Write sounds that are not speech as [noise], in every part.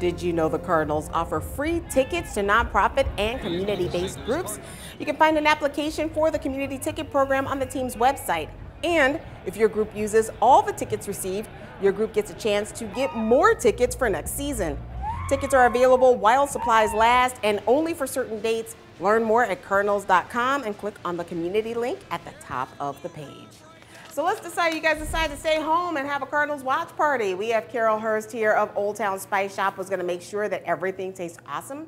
Did you know the Cardinals offer free tickets to nonprofit and community-based groups? You can find an application for the community ticket program on the team's website. And if your group uses all the tickets received, your group gets a chance to get more tickets for next season. Tickets are available while supplies last and only for certain dates. Learn more at cardinals.com and click on the community link at the top of the page. So let's decide you guys decide to stay home and have a Cardinals watch party. We have Carol Hurst here of Olde Town Spice Shoppe who's going to make sure that everything tastes awesome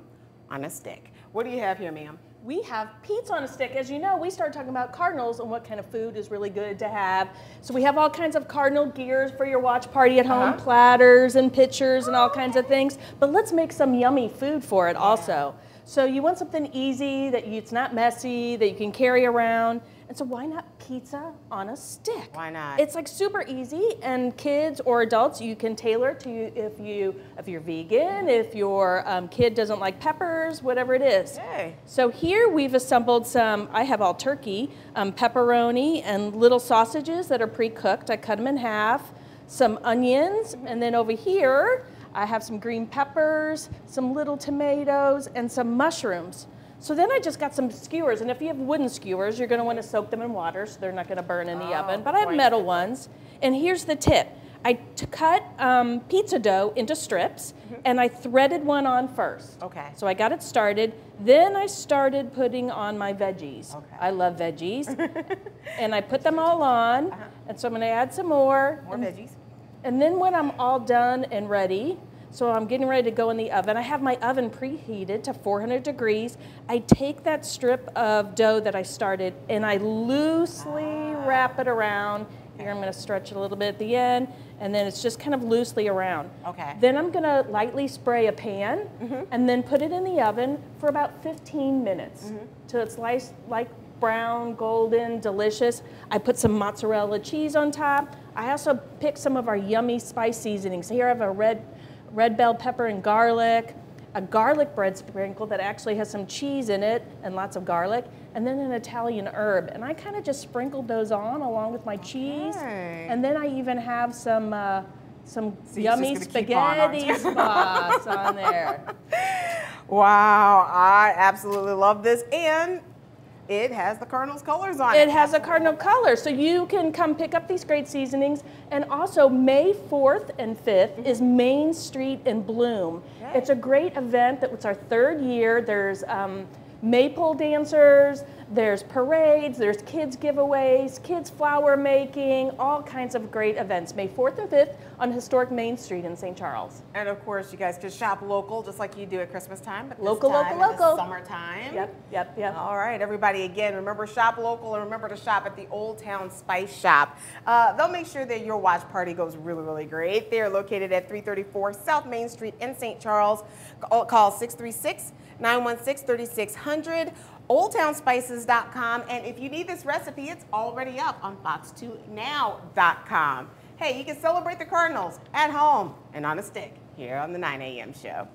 on a stick. What do you have here, ma'am? We have pizza on a stick. As you know, we started talking about cardinals and what kind of food is really good to have. So we have all kinds of cardinal gears for your watch party at home, uh -huh. platters and pitchers and all kinds of things. But let's make some yummy food for it also. So you want something easy that you, it's not messy, that you can carry around. And so why not pizza on a stick? Why not? It's like super easy and kids or adults, you can tailor to you if, you, if you're vegan, if your um, kid doesn't like peppers, whatever it is. Okay. So here we've assembled some, I have all turkey, um, pepperoni and little sausages that are pre-cooked. I cut them in half, some onions, and then over here I have some green peppers, some little tomatoes, and some mushrooms. So then I just got some skewers, and if you have wooden skewers, you're gonna wanna soak them in water so they're not gonna burn in the oh, oven, but I have metal ones. And here's the tip. I cut um, pizza dough into strips, mm -hmm. and I threaded one on first. Okay. So I got it started. Then I started putting on my veggies. Okay. I love veggies. [laughs] and I put them all on, uh -huh. and so I'm gonna add some more. More and, veggies. And then when I'm all done and ready, so I'm getting ready to go in the oven. I have my oven preheated to 400 degrees. I take that strip of dough that I started and I loosely wrap it around. Here I'm gonna stretch it a little bit at the end and then it's just kind of loosely around. Okay. Then I'm gonna lightly spray a pan mm -hmm. and then put it in the oven for about 15 minutes mm -hmm. till it's like, like brown, golden, delicious. I put some mozzarella cheese on top. I also picked some of our yummy spice seasonings. Here I have a red red bell pepper and garlic, a garlic bread sprinkle that actually has some cheese in it and lots of garlic, and then an Italian herb. And I kind of just sprinkled those on along with my cheese. Okay. And then I even have some uh, some so yummy spaghetti on, sauce on there. [laughs] Wow, I absolutely love this. And it has the Cardinals colors on it. It has a Cardinal color. So you can come pick up these great seasonings. And also May 4th and 5th is Main Street in Bloom. Okay. It's a great event that was our third year. There's um, maypole dancers, there's parades, there's kids giveaways, kids flower making, all kinds of great events. May 4th and 5th on historic Main Street in St. Charles. And of course, you guys can shop local just like you do at Christmas time. But local, time, local, local. Summertime. Yep, yep, yep. All right, everybody, again, remember shop local and remember to shop at the Olde Town Spice Shoppe. Uh, they'll make sure that your watch party goes really, really great. They are located at 334 South Main Street in St. Charles. Call 636 916 3600 oldtownspices.com. And if you need this recipe, it's already up on fox2now.com. Hey, you can celebrate the Cardinals at home and on a stick here on the 9 a.m. show.